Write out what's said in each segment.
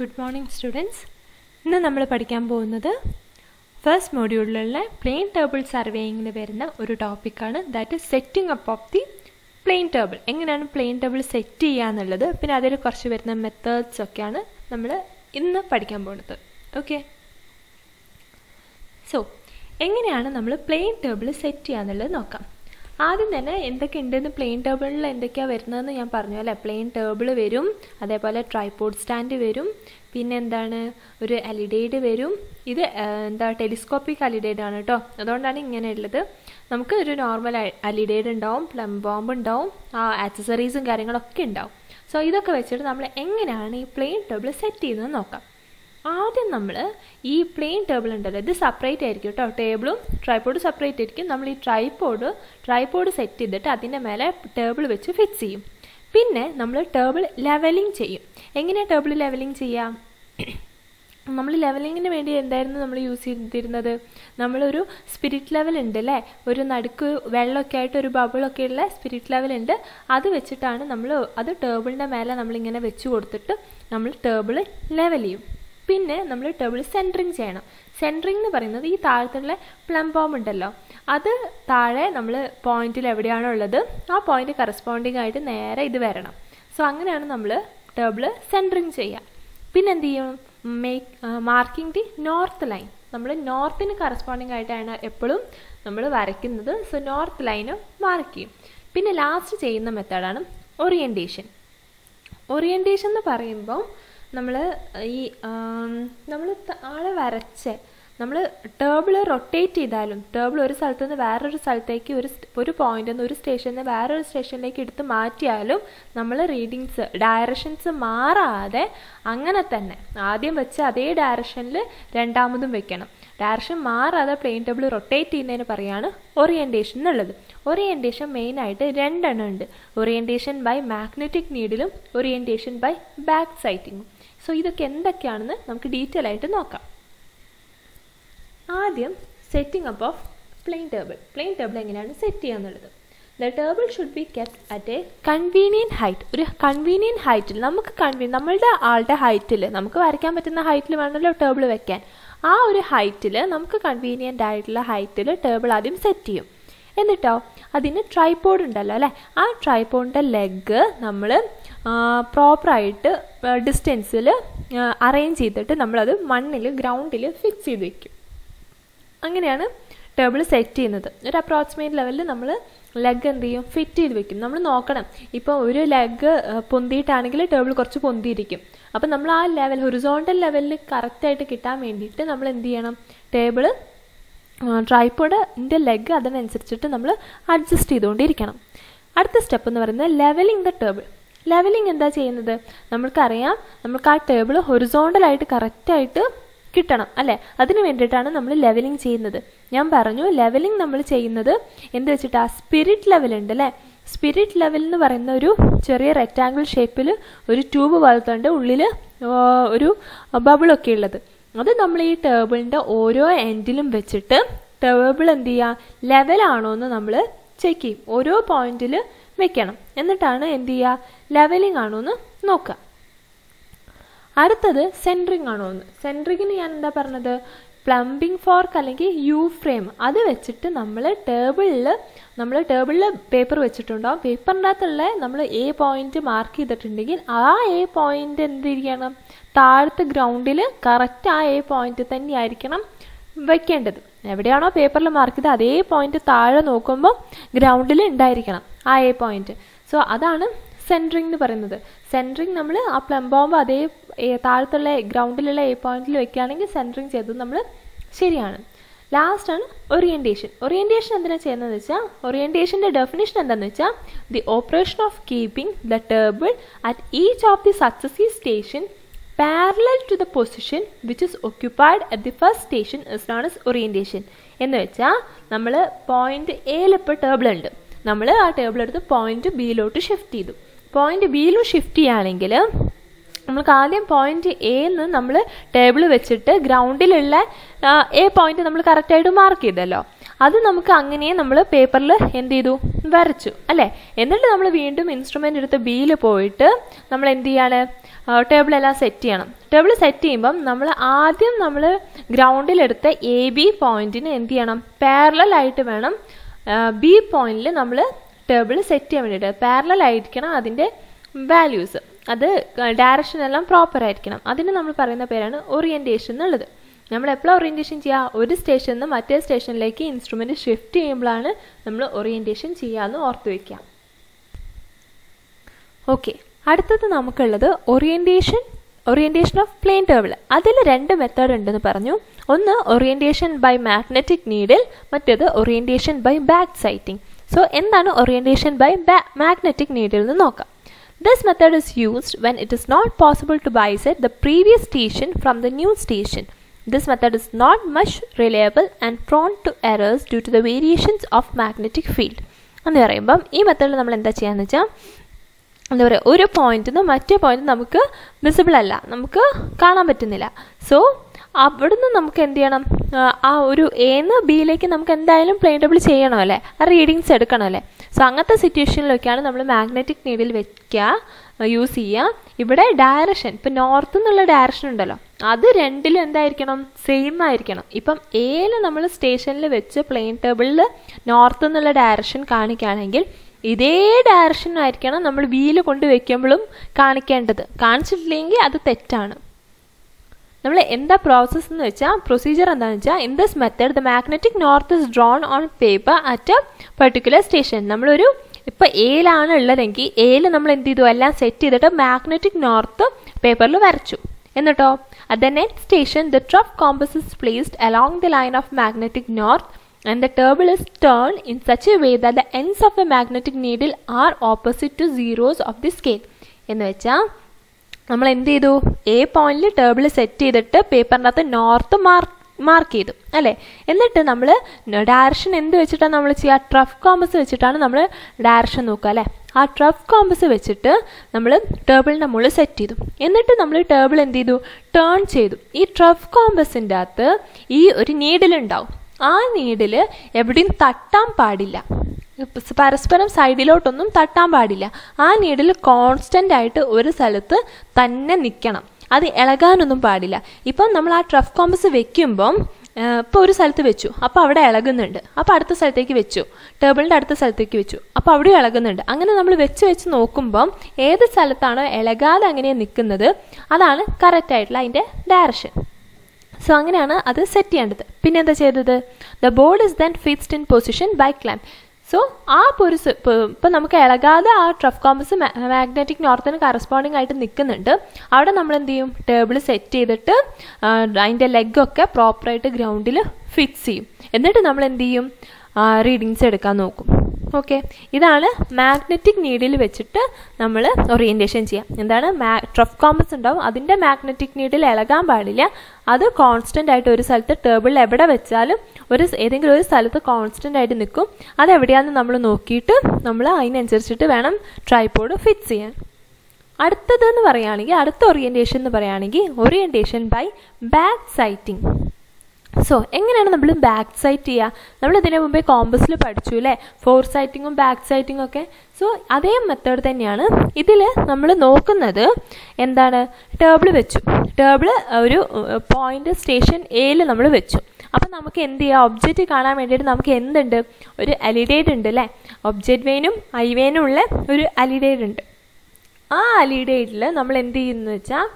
Good morning students ഇന്ന് നമ്മൾ പഠിക്കാൻ പോകുന്നത് ഫസ്റ്റ് മോഡ്യൂളിലെ പ്ലെയിൻ ടേബിൾ സർവേയിങ്ങിൽ വരുന്ന ഒരു ടോപ്പിക്കാണ് that is setting up of the plane table എങ്ങനെയാണ് പ്ലെയിൻ ടേബിൾ സെറ്റ് ചെയ്യുക എന്നുള്ളത്? പിന്നെ അതിൽ കുറച്ച് വരുന്ന മെത്തേഡ്സ് ഒക്കെയാണ് നമ്മൾ ഇന്ന് പഠിക്കാൻ പോകുന്നത്. ഓക്കെ സോ എങ്ങനെയാണ് നമ്മൾ പ്ലെയിൻ ടേബിൾ സെറ്റ് ചെയ്യുക എന്നുള്ളത് നോക്കാം. ആദ്യം തന്നെ എന്തൊക്കെ ഉണ്ടെന്ന് പ്ലെയിൻ ടേബിളിൽ എന്തൊക്കെയാണ് വരുന്നതെന്ന് ഞാൻ പറഞ്ഞു അല്ലേ? പ്ലെയിൻ ടേബിൾ വരും അതേപോലെ ട്രൈപോഡ് സ്റ്റാൻഡ് വരും പിന്നെ എന്താണ്? ഒരു അലിഡേഡ് വരും. ഇത് എന്താ ടെലിസ്കോപ്പിക് അലിഡേഡ് ആണ് കേട്ടോ അതുകൊണ്ടാണ് ഇങ്ങനെ ഉള്ളത് നമുക്ക് ഒരു നോർമൽ അലിഡേഡ് ഉണ്ടാവും പ്ലം ബോംബ് ഉണ്ടാവും ആ ആക്സസറീസും കാര്യങ്ങളൊക്കെ ഉണ്ടാവും. സോ ഇതൊക്കെ വെച്ചിട്ട് നമ്മൾ എങ്ങനെയാണ് ഈ പ്ലെയിൻ ടേബിൾ സെറ്റ് ചെയ്യുന്നത് നോക്കാം. ആദ്യം നമ്മൾ ഈ പ്ലെയിൻ ടേബിൾ ഉണ്ടല്ലോ ഇത് സെപ്പറേറ്റ് ആയിരിക്കും കേട്ടോ ടേബിളും ട്രൈപോഡ് സെപ്പറേറ്റ് ആയിരിക്കും. നമ്മൾ ഈ ട്രൈപോഡ് ട്രൈപോഡ് സെറ്റ് ചെയ്തിട്ട് അതിന്റെ മേലെ ടേബിൾ വെച്ച് ഫിക്സ് ചെയ്യും. പിന്നെ നമ്മൾ ടേബിൾ ലെവലിംഗ് ചെയ്യും. എങ്ങനെയാണ് ടേബിൾ ലെവലിംഗ് ചെയ്യാം? നമ്മൾ ലെവലിങ്ങിന് വേണ്ടി എന്തായിരുന്നു നമ്മൾ യൂസ് ചെയ്തിരുന്നത്? നമ്മളൊരു സ്പിരിറ്റ് ലെവൽ ഉണ്ട് അല്ലേ? ഒരു നടുക്ക് വെള്ളമൊക്കെ ആയിട്ട് ഒരു ബബിളൊക്കെ ഉള്ള സ്പിരിറ്റ് ലെവൽ ഉണ്ട്. അത് വെച്ചിട്ടാണ് നമ്മൾ അത് ടേബിളിന്റെ മേലെ നമ്മളിങ്ങനെ വെച്ച് കൊടുത്തിട്ട് നമ്മൾ ടേബിൾ ലെവൽ ചെയ്യും. പിന്നെ നമ്മൾ ടേബിൾ സെന്ററിങ് ചെയ്യണം. സെന്ററിങ് എന്ന് പറയുന്നത് ഈ താഴത്തുള്ള പ്ലം ബോം ഉണ്ടല്ലോ. അത് താഴെ നമ്മൾ പോയിന്റിൽ എവിടെയാണോ ഉള്ളത് ആ പോയിന്റ് കറസ്പോണ്ടിങ് ആയിട്ട് നേരെ ഇത് വരണം. സോ അങ്ങനെയാണ് നമ്മൾ ടേബിൾ സെന്ററിങ് ചെയ്യുക. പിന്നെ എന്ത് ചെയ്യും? Make marking the north line നമ്മൾ നോർത്തിന് കറസ്പോണ്ടിങ് ആയിട്ടാണ് എപ്പോഴും നമ്മൾ വരയ്ക്കുന്നത്. സോ നോർത്ത് ലൈനും മാർക്ക് ചെയ്യും. പിന്നെ ലാസ്റ്റ് ചെയ്യുന്ന മെത്തേഡാണ് ഓറിയന്റേഷൻ ഓറിയന്റേഷൻ എന്ന് പറയുമ്പോൾ നമ്മൾ ഈ നമ്മൾ ആളെ വരച്ച് നമ്മൾ ടേബിൾ റൊട്ടേറ്റ് ചെയ്താലും ടേബിൾ ഒരു സ്ഥലത്തു നിന്ന് വേറൊരു സ്ഥലത്തേക്ക് ഒരു ഒരു പോയിന്റിൽ നിന്ന് ഒരു സ്റ്റേഷനിൽ നിന്ന് വേറൊരു സ്റ്റേഷനിലേക്ക് എടുത്ത് മാറ്റിയാലും നമ്മൾ റീഡിങ്സ് ഡയറക്ഷൻസ് മാറാതെ അങ്ങനെ തന്നെ ആദ്യം വെച്ച് അതേ ഡയറക്ഷനിൽ രണ്ടാമതും വെക്കണം. ഡയറക്ഷൻ മാറാതെ പ്ലെയിൻ ടേബിൾ റൊട്ടേറ്റ് ചെയ്യുന്നതിന് പറയാണ് ഓറിയന്റേഷൻ എന്നുള്ളത്. ഓറിയന്റേഷൻ മെയിനായിട്ട് രണ്ടെണ്ണം ഉണ്ട്. ഓറിയന്റേഷൻ ബൈ മാഗ്നറ്റിക് നീഡിലും ഓറിയന്റേഷൻ ബൈ ബാക്ക് സൈറ്റിങ്ങും സോ ഇതൊക്കെ എന്തൊക്കെയാണെന്ന് നമുക്ക് ഡീറ്റെയിൽ ആയിട്ട് നോക്കാം. ആദ്യം setting up of plane table plane table എങ്ങനെയാണ് സെറ്റ് ചെയ്യുക എന്നുള്ളത്? The table should be kept at a convenient height ഒരു കൺവീനിയന്റ് ഹൈറ്റിൽ നമുക്ക് കൺവീ നമ്മളുടെ ആളുടെ ഹൈറ്റിൽ നമുക്ക് വരയ്ക്കാൻ പറ്റുന്ന ഹൈറ്റിൽ വേണമല്ലോ ടേബിൾ വെക്കാൻ. ആ ഒരു ഹൈറ്റിൽ നമുക്ക് കൺവീനിയന്റ് ആയിട്ടുള്ള ഹൈറ്റിൽ ടേബിൾ ആദ്യം സെറ്റ് ചെയ്യും. എന്നിട്ടോ? അതിന് ട്രൈപോഡ് ഉണ്ടല്ലോ അല്ലേ? ആ ട്രൈപോഡിന്റെ ലെഗ് നമ്മൾ പ്രോപ്പറായിട്ട് ഡിസ്റ്റൻസിൽ അറേഞ്ച് ചെയ്തിട്ട് നമ്മളത് മണ്ണിൽ ഗ്രൗണ്ടിൽ ഫിക്സ് ചെയ്ത് വെക്കും. അങ്ങനെയാണ് ടേബിൾ സെറ്റ് ചെയ്യുന്നത്. ഒരു അപ്രോക്സിമേറ്റ് ലെവലിൽ നമ്മൾ ലെഗ് എന്ത് ചെയ്യും? ഫിറ്റ് ചെയ്ത് വെക്കും. നമ്മൾ നോക്കണം. ഇപ്പോൾ ഒരു ലെഗ് പൊന്തിയിട്ടാണെങ്കിൽ ടേബിൾ കുറച്ച് പൊന്തിയിരിക്കും. അപ്പം നമ്മൾ ആ ലെവൽ ഹൊറിസോണ്ടൽ ലെവലിൽ കറക്റ്റായിട്ട് കിട്ടാൻ വേണ്ടിയിട്ട് നമ്മൾ എന്ത് ചെയ്യണം? ടേബിൾ ട്രൈപ്പോഡിന്റെ ലെഗ് അതിനനുസരിച്ചിട്ട് നമ്മൾ അഡ്ജസ്റ്റ് ചെയ്തുകൊണ്ടിരിക്കണം. അടുത്ത സ്റ്റെപ്പ് എന്ന് പറയുന്നത് ലെവലിംഗ് ദ ടേബിൾ ലെവലിംഗ് എന്താ ചെയ്യുന്നത്? നമ്മൾക്കറിയാം നമുക്ക് ആ ടേബിൾ ഹൊറിസോണ്ടലായിട്ട് കറക്റ്റായിട്ട് കിട്ടണം അല്ലേ? അതിന് വേണ്ടിയിട്ടാണ് നമ്മൾ ലെവലിംഗ് ചെയ്യുന്നത്. ഞാൻ പറഞ്ഞു ലെവലിംഗ് നമ്മൾ ചെയ്യുന്നത് എന്ത് ആ സ്പിരിറ്റ് ലെവൽ ഉണ്ട് അല്ലേ? സ്പിരിറ്റ് ലെവൽ എന്ന് പറയുന്ന ഒരു ചെറിയ റെക്റ്റാങ്കിൾ ഷേപ്പിൽ ഒരു ട്യൂബ് പോലത്തുണ്ട് ഉള്ളിൽ ഒരു ബബിളൊക്കെ ഉള്ളത്. അത് നമ്മൾ ഈ ടേബിളിന്റെ ഓരോ എൻഡിലും വെച്ചിട്ട് ടേബിൾ എന്ത് ചെയ്യുക ലെവലാണോ എന്ന് നമ്മൾ ചെക്ക് ചെയ്യും. ഓരോ പോയിന്റിൽ വെക്കണം. എന്നിട്ടാണ് എന്ത് ചെയ്യുക? ലെവലിംഗ് ആണോ എന്ന് നോക്കുക. അടുത്തത് സെൻട്രിങ് ആണോ എന്ന് സെൻട്രിങ്ങിന് ഞാൻ എന്താ പറഞ്ഞത്? പ്ലംബിംഗ് ഫോർക്ക് അല്ലെങ്കിൽ യു ഫ്രെയിം അത് വെച്ചിട്ട് നമ്മൾ ടേബിളിൽ നമ്മൾ ടേബിളിൽ പേപ്പർ വെച്ചിട്ടുണ്ടാവും. പേപ്പറിന്റെ അകത്തുള്ള നമ്മൾ എ പോയിന്റ് മാർക്ക് ചെയ്തിട്ടുണ്ടെങ്കിൽ ആ എ പോയിന്റ് എന്തിരിക്കണം താഴത്തെ ഗ്രൗണ്ടിൽ കറക്റ്റ് ആ എ പോയിന്റ് തന്നെയായിരിക്കണം വെക്കേണ്ടത്. എവിടെയാണോ പേപ്പറിൽ മാർക്ക് ചെയ്ത് അതേ പോയിന്റ് താഴെ നോക്കുമ്പോൾ ഗ്രൗണ്ടിൽ ഉണ്ടായിരിക്കണം. ആ എ പോയിന്റ് സോ അതാണ് സെൻട്രിങ് എന്ന് പറയുന്നത്. സെൻട്രിങ് നമ്മൾ ആ പ്ലം ബോംബ് അതേ താഴത്തുള്ള ഗ്രൗണ്ടിലുള്ള എ പോയിന്റിൽ വെക്കുകയാണെങ്കിൽ സെൻട്രിങ് ചെയ്തത് നമ്മൾ ശരിയാണ്. ലാസ്റ്റ് ആണ് ഓറിയന്റേഷൻ ഓറിയന്റേഷൻ എന്തിനാണ് ചെയ്യുന്നതെന്ന് വെച്ചാൽ ഓറിയന്റേഷന്റെ ഡെഫിനേഷൻ എന്താണെന്ന് വെച്ചാൽ the operation of keeping the table at each of the successive station parallel to the position which is occupied at the first station is known is orientation എന്ന് വെച്ചാൽ നമ്മൾ point എയിൽ ഇപ്പോൾ ടേബിൾ ഉണ്ട്. നമ്മൾ ആ ടേബിൾ എടുത്ത് പോയിന്റ് ബിയിലോട്ട് ഷിഫ്റ്റ് ചെയ്തു. പോയിന്റ് ബിയിലും ഷിഫ്റ്റ് ചെയ്യുകയാണെങ്കിൽ നമുക്ക് ആദ്യം പോയിന്റ് എ എന്ന് നമ്മൾ ടേബിൾ വെച്ചിട്ട് ഗ്രൗണ്ടിലുള്ള എ പോയിന്റ് നമ്മൾ കറക്റ്റായിട്ട് മാർക്ക് ചെയ്തല്ലോ. അത് നമുക്ക് അങ്ങനെ നമ്മൾ പേപ്പറിൽ എന്ത് ചെയ്തു? വരച്ചു അല്ലേ? എന്നിട്ട് നമ്മൾ വീണ്ടും ഇൻസ്ട്രുമെന്റ് എടുത്ത് ബിയിൽ പോയിട്ട് നമ്മൾ എന്ത് ചെയ്യാണ്? ടേബിളെല്ലാം സെറ്റ് ചെയ്യണം. ടേബിൾ സെറ്റ് ചെയ്യുമ്പം നമ്മൾ ആദ്യം നമ്മൾ ഗ്രൗണ്ടിലെടുത്ത എ ബി പോയിന്റിന് എന്ത് ചെയ്യണം? പാരലായിട്ട് വേണം ബി പോയിന്റിൽ നമ്മൾ ടേബിൾ സെറ്റ് ചെയ്യാൻ വേണ്ടിയിട്ട് പാരലൽ ആയിരിക്കണം അതിന്റെ വാല്യൂസ് അത് ഡയറക്ഷൻ എല്ലാം പ്രോപ്പർ ആയിരിക്കണം. അതിന് നമ്മൾ പറയുന്ന പേരാണ് ഓറിയന്റേഷൻ എന്നുള്ളത്. നമ്മൾ എപ്പോഴാണ് ഓറിയന്റേഷൻ ചെയ്യുക ഒരു സ്റ്റേഷനിൽ നിന്ന് മറ്റേ സ്റ്റേഷനിലേക്ക് ഇൻസ്ട്രുമെന്റ് ഷിഫ്റ്റ് ചെയ്യുമ്പോഴാണ് നമ്മൾ ഓറിയന്റേഷൻ ചെയ്യാമെന്ന് ഓർത്ത് വയ്ക്കുക ഓക്കെ അടുത്തത് നമുക്കുള്ളത് orientation orientation of plane table അതിൽ രണ്ട് മെത്തേഡ് ഉണ്ടെന്ന് പറഞ്ഞു. ഒന്ന് ഓറിയന്റേഷൻ ബൈ മാഗ്നറ്റിക് നീഡിൽ മറ്റേത് orientation by back sighting so എന്താണ് ഓറിയന്റേഷൻ ബൈ മാഗ്നറ്റിക് നീഡിൽ എന്ന് നോക്കാം This method is used when it is not possible to bisect the previous station from the new station. This method is not much reliable and prone to errors due to the variations of magnetic field. എന്ന് പറയുമ്പം ഈ മെത്തേഡിൽ നമ്മൾ എന്താ ചെയ്യാന്ന് വെച്ചാൽ എന്താ പറയുക ഒരു പോയിന്റിൽ നിന്ന് മറ്റേ പോയിന്റ് നമുക്ക് വിസിബിൾ അല്ല നമുക്ക് കാണാൻ പറ്റുന്നില്ല സോ അവിടുന്ന് നമുക്ക് എന്ത് ചെയ്യണം? ആ ഒരു എന്ന് ബിയിലേക്ക് നമുക്ക് എന്തായാലും പ്ലെയിൻ ടേബിൾ ചെയ്യണം അല്ലേ? ആ റീഡിങ്സ് എടുക്കണം അല്ലേ? സോ അങ്ങനത്തെ സിറ്റുവേഷനിലൊക്കെയാണ് നമ്മൾ മാഗ്നറ്റിക് നീഡിൽ വെക്കുക യൂസ് ചെയ്യുക ഇവിടെ ഡയറക്ഷൻ ഇപ്പം നോർത്ത് എന്നുള്ള ഡയറക്ഷൻ ഉണ്ടല്ലോ. അത് രണ്ടിലും എന്തായിരിക്കണം? സെയിം ആയിരിക്കണം. ഇപ്പം എയിൽ നമ്മൾ സ്റ്റേഷനിൽ വെച്ച് പ്ലെയിൻ ടേബിളിൽ നോർത്ത് എന്നുള്ള ഡയറക്ഷൻ കാണിക്കുകയാണെങ്കിൽ ഇതേ ഡയറക്ഷൻ ആയിരിക്കണം നമ്മൾ വീൽ കൊണ്ട് വയ്ക്കുമ്പോഴും കാണിക്കേണ്ടത്. കാണിച്ചിട്ടില്ലെങ്കിൽ അത് തെറ്റാണ്. നമ്മൾ എന്താ പ്രോസസ്സ് എന്ന് വെച്ചാൽ പ്രൊസീജിയർ എന്താണെന്ന് വെച്ചാൽ in this method the magnetic north is drawn on paper at a particular station നമ്മളൊരു ഇപ്പം എയിലാണ് ഉള്ളതെങ്കിൽ എയിൽ നമ്മൾ എന്ത് ചെയ്തു? എല്ലാം സെറ്റ് ചെയ്തിട്ട് മാഗ്നറ്റിക് നോർത്ത് പേപ്പറിൽ വരച്ചു. എന്നിട്ടോ? At the next station the trough compass is placed along the line of magnetic north and the table is turn in such a way that the ends of magnetic magnetic needle are opposite to zeros of the scale. എന്ന് വെച്ചാൽ നമ്മൾ എന്ത് ചെയ്തു A പോയിന്റിൽ table set ചെയ്തിട്ട് പേപ്പറിന്റെ അകത്ത് north mark mark ചെയ്തു അല്ലേ? എന്നിട്ട് നമ്മൾ ഡയറക്ഷൻ എന്ത് വെച്ചിട്ടാണ് നമ്മൾ ചെയ്യുക ട്രഫ് കോമ്പസ് വെച്ചിട്ടാണ് നമ്മൾ ഡയറക്ഷൻ നോക്കുക അല്ലേ? ആ ട്രഫ് കോമ്പസ് വെച്ചിട്ട് നമ്മൾ ടേബിളിന്റെ മുകളിൽ സെറ്റ് ചെയ്തു. എന്നിട്ട് നമ്മൾ ടേബിൾ എന്ത് ചെയ്തു ടേൺ ചെയ്തു. ഈ ട്രഫ് കോമ്പസിന്റെ അകത്ത് ഈ ഒരു നീഡിലുണ്ടാവും ആ നീഡിൽ എവിടെയും തട്ടാൻ പാടില്ല. പരസ്പരം സൈഡിലോട്ടൊന്നും തട്ടാൻ പാടില്ല. ആ നീഡിൽ കോൺസ്റ്റന്റ് ആയിട്ട് ഒരു സ്ഥലത്ത് തന്നെ നിൽക്കണം അത് ഇളകാനൊന്നും പാടില്ല. ഇപ്പം നമ്മൾ ആ ട്രഫ് കോമ്പസ് വെക്കുമ്പം ഇപ്പോൾ ഒരു സ്ഥലത്ത് വെച്ചു. അപ്പോൾ അവിടെ ഇളകുന്നുണ്ട്. അപ്പോൾ അടുത്ത സ്ഥലത്തേക്ക് വെച്ചു. ടേബിളിന്റെ അടുത്ത സ്ഥലത്തേക്ക് വെച്ചു. അപ്പോൾ അവിടെ ഇളകുന്നുണ്ട്. അങ്ങനെ നമ്മൾ വെച്ച് വെച്ച് നോക്കുമ്പം ഏത് സ്ഥലത്താണോ ഇളകാതെ അങ്ങനെ നിൽക്കുന്നത് അതാണ് കറക്റ്റ് ആയിട്ടുള്ള അതിന്റെ ഡയറക്ഷൻ സോ അങ്ങനെയാണ് അത് സെറ്റ് ചെയ്യേണ്ടത്. പിന്നെ എന്താ ചെയ്തത് the board is then fixed in position by clamp so ആ പൊരുസ് ഇപ്പം നമുക്ക് ഇളകാതെ ആ ട്രഫ് കോമ്പസ് മാഗ്നറ്റിക് നോർത്തിന് കറസ്പോണ്ടിങ് ആയിട്ട് നിൽക്കുന്നുണ്ട് അവിടെ നമ്മൾ എന്ത് ചെയ്യും? ടേബിൾ സെറ്റ് ചെയ്തിട്ട് അതിന്റെ ലെഗൊക്കെ പ്രോപ്പറായിട്ട് ഗ്രൗണ്ടിൽ ഫിക്സ് ചെയ്യും. എന്നിട്ട് നമ്മൾ എന്ത് ചെയ്യും? റീഡിങ്സ് എടുക്കാൻ നോക്കും. ഓക്കെ ഇതാണ് മാഗ്നറ്റിക് നീഡിൽ വെച്ചിട്ട് നമ്മൾ ഓറിയന്റേഷൻ ചെയ്യാം. എന്താണ് മാ ട്രഫ് കോമ്പസ് ഉണ്ടാവും. അതിന്റെ മാഗ്നറ്റിക് നീഡിൽ ഇളകാൻ പാടില്ല. അത് കോൺസ്റ്റന്റ് ആയിട്ട് ഒരു സ്ഥലത്ത് ടേബിളിൽ എവിടെ വെച്ചാലും ഒരു ഏതെങ്കിലും ഒരു സ്ഥലത്ത് കോൺസ്റ്റന്റ് ആയിട്ട് നിൽക്കും. അതെവിടെയാണെന്ന് നമ്മൾ നോക്കിയിട്ട് നമ്മൾ അതിനനുസരിച്ചിട്ട് വേണം ട്രൈപോഡ് ഫിക്സ് ചെയ്യാൻ. അടുത്തത് എന്ന് പറയുകയാണെങ്കിൽ അടുത്ത ഓറിയന്റേഷൻ എന്ന് പറയുകയാണെങ്കിൽ orientation by back sighting so എങ്ങനെയാണ് നമ്മൾ ബാക്ക് സൈറ്റ് ചെയ്യുക നമ്മൾ ഇതിനു മുമ്പേ കോമ്പസിൽ പഠിച്ചു അല്ലേ ഫോർ സൈറ്റിങ്ങും ബാക്ക് സൈറ്റിങ്ങും ഒക്കെ. സോ അതേ മെത്തേഡ് തന്നെയാണ് ഇതിൽ നമ്മൾ നോക്കുന്നത്. എന്താണ്? ടേബിൾ വെച്ചു. ടേബിൾ ഒരു പോയിന്റ് സ്റ്റേഷൻ എയിൽ നമ്മൾ വെച്ചു. അപ്പം നമുക്ക് എന്ത് ചെയ്യാം? ഒബ്ജക്റ്റ് കാണാൻ വേണ്ടിയിട്ട് നമുക്ക് എന്തുണ്ട്? ഒരു അലിഡേറ്റ് ഉണ്ട് അല്ലേ ഒബ്ജക്റ്റ് വെയിനും ഐ വെയിനും ഉള്ള ഒരു അലിഡേറ്റ് ഉണ്ട്. ആ അലിഡേറ്റിൽ നമ്മൾ എന്ത് ചെയ്യുന്നു വെച്ചാൽ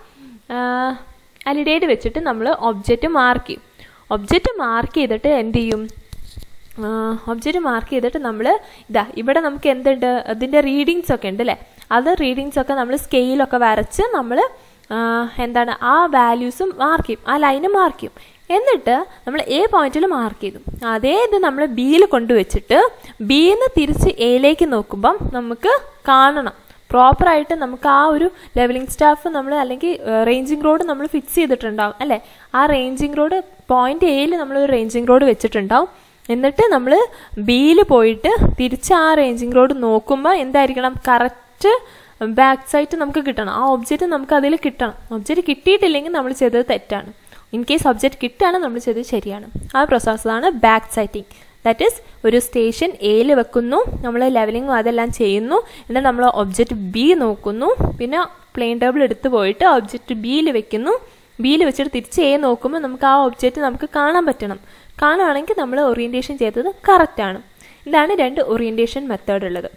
അലിഡേറ്റ് വെച്ചിട്ട് നമ്മൾ ഒബ്ജക്റ്റ് മാർക്ക് ചെയ്യും. ഒബ്ജക്റ്റ് മാർക്ക് ചെയ്തിട്ട് എന്ത് ചെയ്യും? ഒബ്ജക്റ്റ് മാർക്ക് ചെയ്തിട്ട് നമ്മൾ ഇതാ ഇവിടെ നമുക്ക് എന്തുണ്ട്? അതിന്റെ റീഡിങ്സ് ഒക്കെ ഉണ്ട് അല്ലേ? അത് റീഡിങ്സ് ഒക്കെ നമ്മൾ സ്കെയിലൊക്കെ വരച്ച് നമ്മൾ എന്താണ് ആ വാല്യൂസും മാർക്ക് ചെയ്യും ആ ലൈനും മാർക്ക് ചെയ്യും. എന്നിട്ട് നമ്മൾ എ പോയിന്റിൽ മാർക്ക് ചെയ്തു. അതേ ഇത് നമ്മൾ ബിയിൽ കൊണ്ടുവച്ചിട്ട് ബിയിൽ നിന്ന് തിരിച്ച് എയിലേക്ക് നോക്കുമ്പം നമുക്ക് കാണണം. പ്രോപ്പറായിട്ട് നമുക്ക് ആ ഒരു ലെവലിംഗ് സ്റ്റാഫ് നമ്മൾ അല്ലെങ്കിൽ റേഞ്ചിങ് റോഡ് നമ്മൾ ഫിക്സ് ചെയ്തിട്ടുണ്ടാവും അല്ലേ? ആ റേഞ്ചിങ് റോഡ് പോയിന്റ് എയിൽ നമ്മൾ ഒരു റേഞ്ചിങ് റോഡ് വെച്ചിട്ടുണ്ടാവും. എന്നിട്ട് നമ്മൾ ബിയിൽ പോയിട്ട് തിരിച്ച് ആ റേഞ്ചിങ് റോഡ് നോക്കുമ്പോൾ എന്തായിരിക്കണം? കറക്റ്റ് ബാക്ക് സൈറ്റ് നമുക്ക് കിട്ടണം. ആ ഒബ്ജക്റ്റ് നമുക്ക് അതിൽ കിട്ടണം. ഒബ്ജക്റ്റ് കിട്ടിയിട്ടില്ലെങ്കിൽ നമ്മൾ ചെയ്തത് തെറ്റാണ്. ഇൻ കേസ് ഒബ്ജക്റ്റ് കിട്ടുകയാണ് നമ്മൾ ചെയ്തത് ശരിയാണ്. ആ പ്രോസസ്സാണ് ബാക്ക് സൈറ്റിംഗ് ദാറ്റ് ഈസ് ഒരു സ്റ്റേഷൻ എയിൽ വെക്കുന്നു നമ്മൾ ലെവലിങ്ങും അതെല്ലാം ചെയ്യുന്നു എന്നിട്ട് നമ്മൾ ഒബ്ജക്റ്റ് ബി നോക്കുന്നു പിന്നെ പ്ലെയിൻ ടേബിൾ എടുത്തു പോയിട്ട് ഒബ്ജക്റ്റ് ബിയിൽ വെക്കുന്നു. ബിയിൽ വെച്ചിട്ട് തിരിച്ച് എ നോക്കുമ്പോൾ നമുക്ക് ആ ഒബ്ജക്റ്റ് നമുക്ക് കാണാൻ പറ്റണം. കാണുകയാണെങ്കിൽ നമ്മൾ ഓറിയന്റേഷൻ ചെയ്തത് കറക്റ്റാണ് ഇതാണ് രണ്ട് ഓറിയന്റേഷൻ മെത്തേഡ് ഉള്ളത്.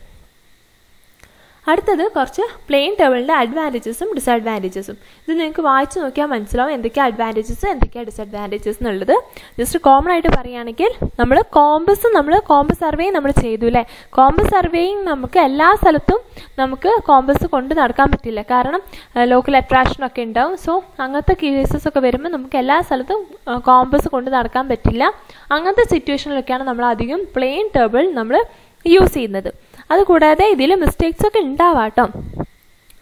അടുത്തത് കുറച്ച് പ്ലെയിൻ ടേബിളിന്റെ അഡ്വാന്റേജസും ഡിസഡ്വാന്റേജസും ഇത് നിങ്ങൾക്ക് വായിച്ച് നോക്കിയാൽ മനസ്സിലാവും എന്തൊക്കെയാണ് അഡ്വാന്റേജസ് എന്തൊക്കെയാണ് ഡിസഡ്വാന്റേജസ് എന്നുള്ളത്. ജസ്റ്റ് കോമൺ ആയിട്ട് പറയുകയാണെങ്കിൽ നമ്മൾ കോമ്പസ് നമ്മൾ കോമ്പസ് സർവേയും നമ്മൾ ചെയ്തു അല്ലേ? കോമ്പസ് സർവേയും നമുക്ക് എല്ലാ സ്ഥലത്തും നമുക്ക് കോമ്പസ് കൊണ്ട് നടക്കാൻ പറ്റില്ല. കാരണം ലോക്കൽ അട്രാക്ഷനൊക്കെ ഉണ്ടാവും. സോ അങ്ങനത്തെ കേസസ് ഒക്കെ വരുമ്പോൾ നമുക്ക് എല്ലാ സ്ഥലത്തും കോമ്പസ് കൊണ്ട് നടക്കാൻ പറ്റില്ല. അങ്ങനത്തെ സിറ്റുവേഷനിലൊക്കെയാണ് നമ്മൾ അധികം പ്ലെയിൻ ടേബിൾ നമ്മൾ യൂസ് ചെയ്യുന്നത്. അതുകൂടാതെ ഇതിൽ മിസ്റ്റേക്സ് ഒക്കെ ഉണ്ടാവാട്ടോ.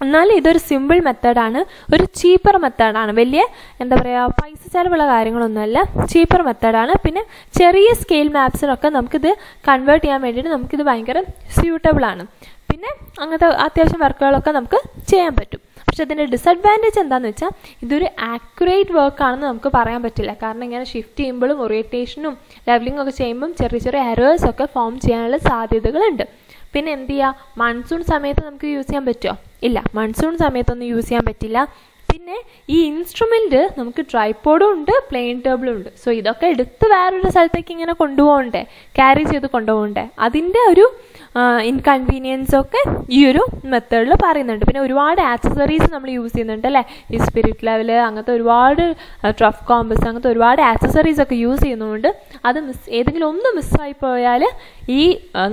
എന്നാൽ ഇതൊരു സിമ്പിൾ മെത്തേഡാണ് ഒരു ചീപ്പർ മെത്തേഡാണ് വലിയ എന്താ പറയുക പൈസ ചിലവുള്ള കാര്യങ്ങളൊന്നുമല്ല. ചീപ്പർ മെത്തേഡാണ് പിന്നെ ചെറിയ സ്കെയിൽ മാപ്സിനൊക്കെ നമുക്കിത് കൺവേർട്ട് ചെയ്യാൻ വേണ്ടിയിട്ട് നമുക്കിത് ഭയങ്കര സ്യൂട്ടബിൾ ആണ്. പിന്നെ അങ്ങനത്തെ അത്യാവശ്യം വർക്കുകളൊക്കെ നമുക്ക് ചെയ്യാൻ പറ്റും. പക്ഷെ അതിന്റെ ഡിസഡ്വാന്റേജ് എന്താണെന്ന് വെച്ചാൽ ഇതൊരു ആക്യുറേറ്റ് വർക്ക് ആണെന്ന് നമുക്ക് പറയാൻ പറ്റില്ല. കാരണം ഇങ്ങനെ ഷിഫ്റ്റ് ചെയ്യുമ്പോഴും ഓറിയന്റേഷനും ലെവലിംഗ് ഒക്കെ ചെയ്യുമ്പം ചെറിയ ചെറിയ എറേഴ്സ് ഒക്കെ ഫോം ചെയ്യാനുള്ള സാധ്യതകളുണ്ട്. പിന്നെ എന്ത് ചെയ്യുക മൺസൂൺ സമയത്ത് നമുക്ക് യൂസ് ചെയ്യാൻ പറ്റുമോ ഇല്ല മൺസൂൺ സമയത്തൊന്നും യൂസ് ചെയ്യാൻ പറ്റില്ല. പിന്നെ ഈ ഇൻസ്ട്രുമെന്റ് നമുക്ക് ട്രൈപ്പോഡും ഉണ്ട് പ്ലെയിൻ ടേബിളും ഉണ്ട്. സോ ഇതൊക്കെ എടുത്ത് വേറൊരു സ്ഥലത്തേക്ക് ഇങ്ങനെ കൊണ്ടുപോകണ്ടേ? ക്യാരി ചെയ്ത് കൊണ്ടുപോകണ്ടേ? അതിന്റെ ഒരു ഇൻകൺവീനിയൻസ് ഒക്കെ ഈ ഒരു മെത്തേഡിൽ പറയുന്നുണ്ട്. പിന്നെ ഒരുപാട് ആക്സസറീസ് നമ്മൾ യൂസ് ചെയ്യുന്നുണ്ട് അല്ലേ? ഈ സ്പിരിറ്റ് ലെവൽ അങ്ങനത്തെ ഒരുപാട് ട്രഫ് കോമ്പസ് അങ്ങനത്തെ ഒരുപാട് ആക്സസറീസ് ഒക്കെ യൂസ് ചെയ്യുന്നതുകൊണ്ട് അത് മിസ് ഏതെങ്കിലും ഒന്ന് മിസ്സായി പോയാൽ ഈ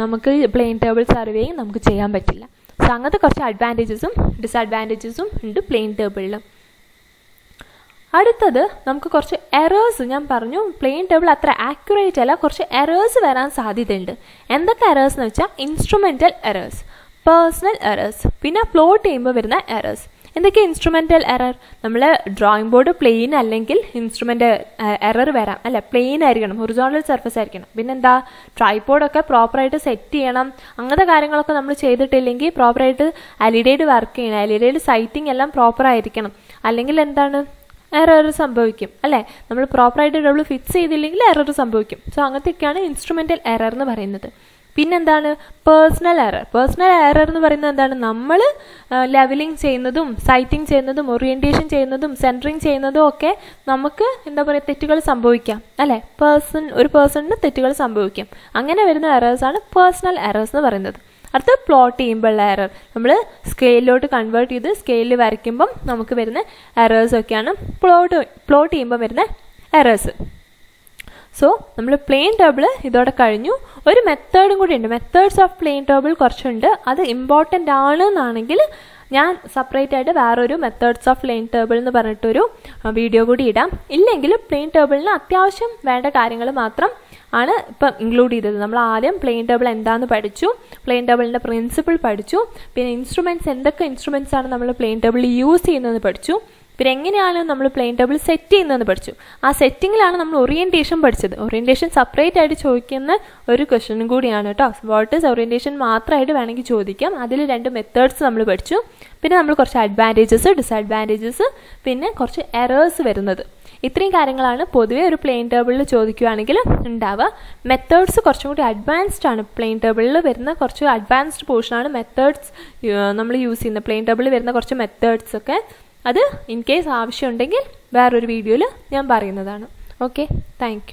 നമുക്ക് പ്ലെയിൻ ടേബിൾ സർവേയും നമുക്ക് ചെയ്യാൻ പറ്റില്ല. സോ അങ്ങനത്തെ കുറച്ച് അഡ്വാന്റേജസും ഡിസഡ്വാന്റേജസും ഉണ്ട് പ്ലെയിൻ ടേബിളിൽ അടുത്തത് നമുക്ക് കുറച്ച് എറേഴ്സ് ഞാൻ പറഞ്ഞു പ്ലെയിൻ ടേബിൾ അത്ര ആക്യുറേറ്റ് അല്ല കുറച്ച് എറേഴ്സ് വരാൻ സാധ്യതയുണ്ട്. എന്തൊക്കെ എറേഴ്സ് എന്ന് വെച്ചാൽ ഇൻസ്ട്രുമെന്റൽ എറേഴ്സ് പേഴ്സണൽ എറേഴ്സ് പിന്നെ ഫ്ലോട്ട് ചെയ്യുമ്പോൾ വരുന്ന എറേഴ്സ് എന്തൊക്കെ ഇൻസ്ട്രുമെന്റൽ എറർ നമ്മൾ ഡ്രോയിങ് ബോർഡ് പ്ലെയിൻ അല്ലെങ്കിൽ ഇൻസ്ട്രുമെന്റ് എറർ വരാം. അല്ല പ്ലെയിൻ ആയിരിക്കണം ഒറിജിനൽ സർഫസ് ആയിരിക്കണം. പിന്നെന്താ ട്രൈപോഡൊക്കെ പ്രോപ്പറായിട്ട് സെറ്റ് ചെയ്യണം. അങ്ങനത്തെ കാര്യങ്ങളൊക്കെ നമ്മൾ ചെയ്തിട്ടില്ലെങ്കിൽ പ്രോപ്പറായിട്ട് അലിഡേഡ് വർക്ക് ചെയ്യണം. അലിഡേഡ് സൈറ്റിംഗ് എല്ലാം പ്രോപ്പർ ആയിരിക്കണം. അല്ലെങ്കിൽ എന്താണ്? എറർ സംഭവിക്കും അല്ലേ? നമ്മൾ പ്രോപ്പറായിട്ട് ഡബിൾ ഫിക്സ് ചെയ്തില്ലെങ്കിൽ എറർ സംഭവിക്കും. സോ അങ്ങനത്തെയൊക്കെയാണ് ഇൻസ്ട്രുമെന്റൽ എറർ എന്ന് പറയുന്നത്. പിന്നെന്താണ്? പേഴ്സണൽ എറർ പേഴ്സണൽ എറർ എന്ന് പറയുന്നത് എന്താണ്? നമ്മൾ ലെവലിംഗ് ചെയ്യുന്നതും സൈറ്റിംഗ് ചെയ്യുന്നതും ഓറിയന്റേഷൻ ചെയ്യുന്നതും സെന്ററിങ് ചെയ്യുന്നതും ഒക്കെ നമുക്ക് എന്താ പറയുക തെറ്റുകൾ സംഭവിക്കാം അല്ലേ? പേഴ്സൺ ഒരു പേഴ്സണിന് തെറ്റുകൾ സംഭവിക്കാം. അങ്ങനെ വരുന്ന എറേഴ്സാണ് പേഴ്സണൽ എറേഴ്സ് എന്ന് പറയുന്നത്. അടുത്ത പ്ലോട്ട് ചെയ്യുമ്പോഴുള്ള എറർ നമ്മൾ സ്കെയിലോട്ട് കൺവേർട്ട് ചെയ്ത് സ്കെയിലിൽ വരയ്ക്കുമ്പം നമുക്ക് വരുന്ന എറേഴ്സ് ഒക്കെയാണ്. പ്ലോട്ട് പ്ലോട്ട് ചെയ്യുമ്പോൾ വരുന്ന എറേഴ്സ് സോ നമ്മൾ പ്ലെയിൻ ടേബിൾ ഇതോടെ കഴിഞ്ഞു. ഒരു മെത്തേഡും കൂടി ഉണ്ട്. മെത്തേഡ്സ് ഓഫ് പ്ലെയിൻ ടേബിൾ കുറച്ചുണ്ട്. അത് ഇമ്പോർട്ടന്റ് ആണ് എന്നാണെങ്കിൽ ഞാൻ സെപ്പറേറ്റ് ആയിട്ട് വേറൊരു മെത്തേഡ്സ് ഓഫ് പ്ലെയിൻ ടേബിൾ എന്ന് പറഞ്ഞിട്ടൊരു വീഡിയോ കൂടി ഇടാം. ഇല്ലെങ്കിൽ പ്ലെയിൻ ടേബിളിന് അത്യാവശ്യം വേണ്ട കാര്യങ്ങൾ മാത്രം ആണ് ഇപ്പം ഇൻക്ലൂഡ് ചെയ്തത്. നമ്മൾ ആദ്യം പ്ലെയിൻ ടേബിൾ എന്താണെന്ന് പഠിച്ചു. പ്ലെയിൻ ടേബിളിന്റെ പ്രിൻസിപ്പിൾ പഠിച്ചു. പിന്നെ ഇൻസ്ട്രുമെന്റ്സ് എന്തൊക്കെ ഇൻസ്ട്രുമെന്റ്സ് ആണ് നമ്മൾ പ്ലെയിൻ ടേബിളിൽ യൂസ് ചെയ്യുന്നതെന്ന് പഠിച്ചു. പിന്നെ എങ്ങനെയാണ് നമ്മൾ പ്ലെയിൻ ടേബിൾ സെറ്റ് ചെയ്യുന്നതെന്ന് പഠിച്ചു. ആ സെറ്റിങ്ങിലാണ് നമ്മൾ ഓറിയന്റേഷൻ പഠിച്ചത്. ഓറിയന്റേഷൻ സെപ്പറേറ്റ് ആയിട്ട് ചോദിക്കുന്ന ഒരു ക്വസ്റ്റനും കൂടിയാണ് കേട്ടോ. വാട്ട് ഇസ് ഓറിയന്റേഷൻ മാത്രമായിട്ട് വേണമെങ്കിൽ ചോദിക്കാം. അതിൽ രണ്ട് മെത്തേഡ്സ് നമ്മൾ പഠിച്ചു. പിന്നെ നമ്മൾ കുറച്ച് അഡ്വാന്റേജസ് ഡിസഡ്വാന്റേജസ് പിന്നെ കുറച്ച് എറേഴ്സ് വരുന്നത്. ഇത്രയും കാര്യങ്ങളാണ് പൊതുവേ ഒരു പ്ലെയിൻ ടേബിളിൽ ചോദിക്കുകയാണെങ്കിൽ ഉണ്ടാവുക. മെത്തേഡ്സ് കുറച്ചും കൂടി അഡ്വാൻസ്ഡ് ആണ്. പ്ലെയിൻ ടേബിളിൽ വരുന്ന കുറച്ച് അഡ്വാൻസ്ഡ് പോർഷനാണ് മെത്തേഡ്സ് നമ്മൾ യൂസ് ചെയ്യുന്ന പ്ലെയിൻ ടേബിളിൽ വരുന്ന കുറച്ച് മെത്തേഡ്സ് ഒക്കെ അത് ഇൻ കേസ് ആവശ്യമുണ്ടെങ്കിൽ വേറൊരു വീഡിയോയിൽ ഞാൻ പറയുന്നതാണ്. Okay thank